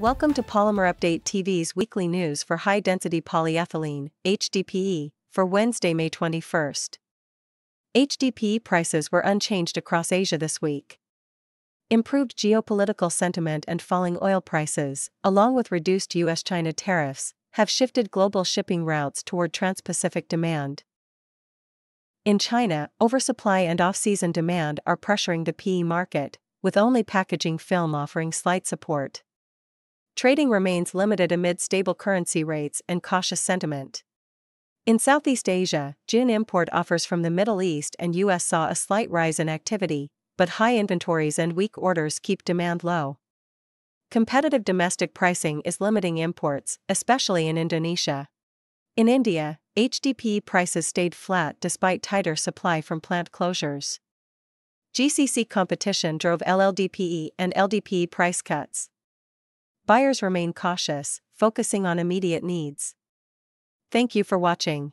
Welcome to Polymer Update TV's weekly news for high density polyethylene, HDPE, for Wednesday, May 21st. HDPE prices were unchanged across Asia this week. Improved geopolitical sentiment and falling oil prices, along with reduced US China tariffs, have shifted global shipping routes toward trans Pacific demand. In China, oversupply and off season demand are pressuring the PE market, with only packaging film offering slight support. Trading remains limited amid stable currency rates and cautious sentiment. In Southeast Asia, June import offers from the Middle East and US saw a slight rise in activity, but high inventories and weak orders keep demand low. Competitive domestic pricing is limiting imports, especially in Indonesia. In India, HDPE prices stayed flat despite tighter supply from plant closures. GCC competition drove LLDPE and LDPE price cuts. Buyers remain cautious, focusing on immediate needs. Thank you for watching.